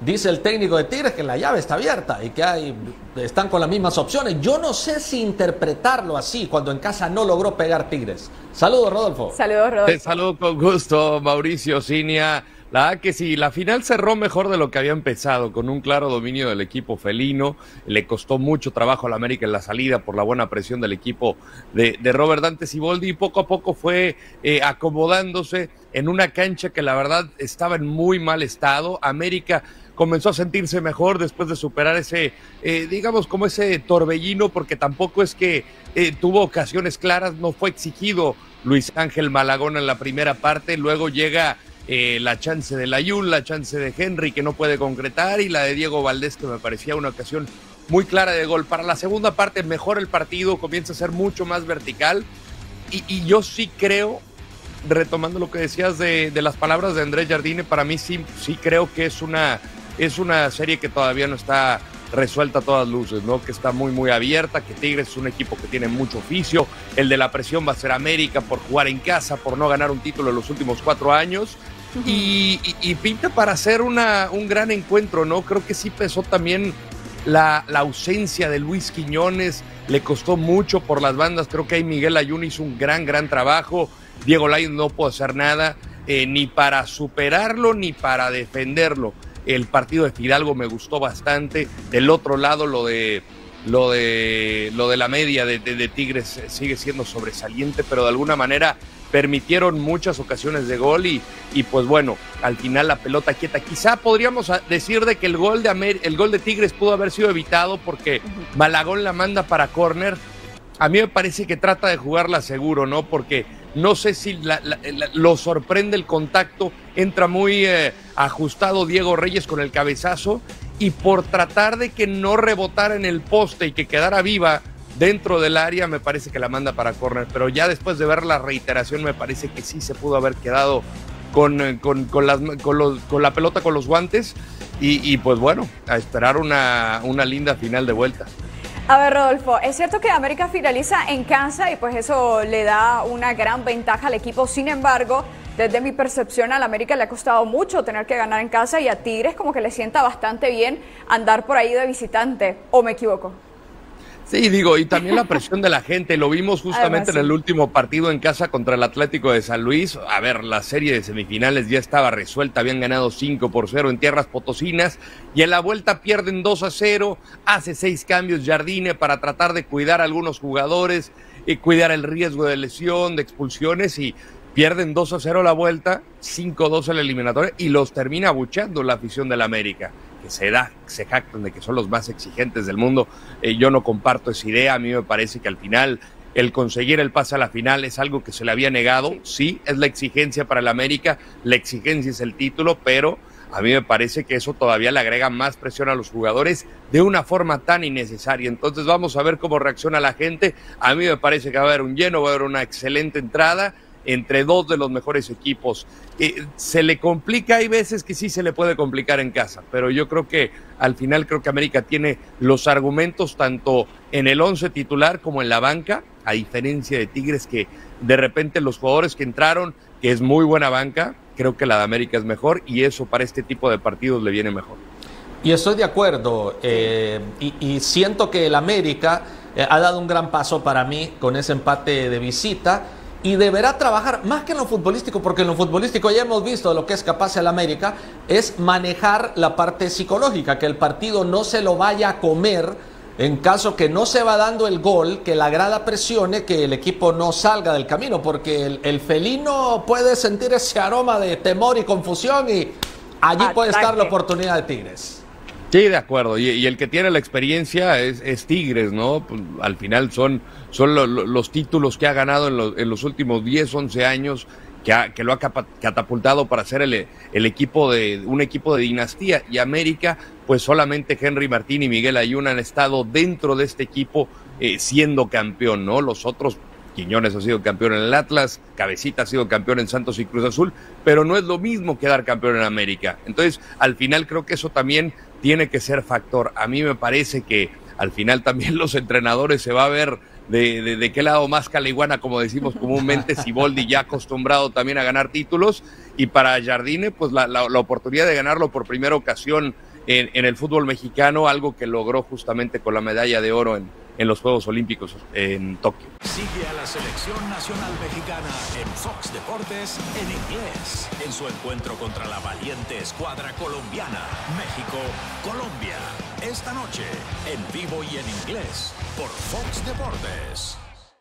Dice el técnico de Tigres que la llave está abierta y que hay, están con las mismas opciones. Yo no sé si interpretarlo así cuando en casa no logró pegar Tigres. Saludos, Rodolfo. Saludos, Rodolfo. Te saludo con gusto, Mauricio Cinia. La verdad que sí, la final cerró mejor de lo que había empezado, con un claro dominio del equipo felino. Le costó mucho trabajo a la América en la salida por la buena presión del equipo de, de Robert Dante Siboldi y poco a poco fue eh, acomodándose en una cancha que la verdad estaba en muy mal estado. América comenzó a sentirse mejor después de superar ese, eh, digamos, como ese torbellino, porque tampoco es que eh, tuvo ocasiones claras, no fue exigido Luis Ángel Malagón en la primera parte, luego llega eh, la chance de Layun, la chance de Henry que no puede concretar y la de Diego Valdés que me parecía una ocasión muy clara de gol. Para la segunda parte mejor el partido, comienza a ser mucho más vertical y, y yo sí creo, retomando lo que decías de, de, las palabras de Andrés Jardine, para mí sí, sí creo que es una, es una serie que todavía no está resuelta a todas luces, ¿no? Que está muy, muy abierta, que Tigres es un equipo que tiene mucho oficio, el de la presión va a ser América por jugar en casa, por no ganar un título en los últimos cuatro años, y, y, y, pinta para hacer una, un gran encuentro, ¿no? Creo que sí pesó también la, la, ausencia de Luis Quiñones, le costó mucho por las bandas, creo que ahí Miguel Ayun hizo un gran, gran trabajo, Diego Lain no pudo hacer nada, eh, ni para superarlo, ni para defenderlo. El partido de Fidalgo me gustó bastante, del otro lado lo de... Lo de, lo de la media de, de, de Tigres sigue siendo sobresaliente, pero de alguna manera permitieron muchas ocasiones de gol y, y, pues bueno, al final la pelota quieta. Quizá podríamos decir de que el gol de, Amer el gol de Tigres pudo haber sido evitado porque Malagón la manda para córner. A mí me parece que trata de jugarla seguro, ¿no? Porque no sé si lo sorprende el contacto, entra muy eh, ajustado Diego Reyes con el cabezazo y por tratar de que no rebotara en el poste y que quedara viva, dentro del área, me parece que la manda para córner, pero ya después de ver la reiteración me parece que sí se pudo haber quedado con, con, con, las, la pelota con los guantes. Y, y, pues bueno, a esperar una, una linda final de vuelta. A ver, Rodolfo, es cierto que América finaliza en casa y pues eso le da una gran ventaja al equipo. Sin embargo, desde mi percepción, al América le ha costado mucho tener que ganar en casa y a Tigres como que le sienta bastante bien andar por ahí de visitante. ¿O me equivoco? Sí, digo, y también la presión de la gente, lo vimos justamente Además, en el último partido en casa contra el Atlético de San Luis. A ver, la serie de semifinales ya estaba resuelta, habían ganado 5 por 0 en tierras potosinas y en la vuelta pierden 2 a 0, hace seis cambios Jardine para tratar de cuidar a algunos jugadores, y cuidar el riesgo de lesión, de expulsiones y pierden 2 a 0 la vuelta, 5-2 el eliminatorio y los termina abucheando la afición del América se da, se jactan de que son los más exigentes del mundo. Eh, yo no comparto esa idea, a mí me parece que al final el conseguir el pase a la final es algo que se le había negado, sí, es la exigencia para el América, la exigencia es el título, pero a mí me parece que eso todavía le agrega más presión a los jugadores de una forma tan innecesaria. Entonces vamos a ver cómo reacciona la gente. A mí me parece que va a haber un lleno, va a haber una excelente entrada entre dos de los mejores equipos. Eh, se le complica, hay veces que sí se le puede complicar en casa, pero yo creo que al final creo que América tiene los argumentos tanto en el once titular como en la banca, a diferencia de Tigres que de repente los jugadores que entraron, que es muy buena banca, creo que la de América es mejor y eso para este tipo de partidos le viene mejor. Y estoy de acuerdo, eh, y, siento que el América eh, ha dado un gran paso para mí con ese empate de visita y deberá trabajar más que en lo futbolístico, porque en lo futbolístico ya hemos visto lo que es capaz el América, es manejar la parte psicológica, que el partido no se lo vaya a comer en caso que no se va dando el gol, que la grada presione, que el equipo no salga del camino, porque el, el felino puede sentir ese aroma de temor y confusión y allí Ataque. puede estar la oportunidad de Tigres. Sí, de acuerdo. Y, el que tiene la experiencia es, es Tigres, ¿no? Pues, al final son, son lo, lo, los títulos que ha ganado en, lo, en, los últimos 10, 11 años, que, ha, que lo ha catapultado para ser el, el, equipo de un equipo de dinastía. Y América, pues solamente Henry Martín y Miguel Ayuna han estado dentro de este equipo eh, siendo campeón, ¿no? Los otros Quiñones ha sido campeón en el Atlas, Cabecita ha sido campeón en Santos y Cruz Azul, pero no es lo mismo quedar campeón en América. Entonces, al final creo que eso también tiene que ser factor. A mí me parece que al final también los entrenadores se va a ver de, de, qué lado más caliguana, como decimos comúnmente, Siboldi ya acostumbrado también a ganar títulos, y para Jardine, pues la, la, oportunidad de ganarlo por primera ocasión en, en, el fútbol mexicano, algo que logró justamente con la medalla de oro en, en los Juegos Olímpicos en Tokio. Sigue a la selección nacional mexicana en Fox Deportes en inglés, en su encuentro contra la valiente escuadra colombiana, México-Colombia, esta noche en vivo y en inglés por Fox Deportes.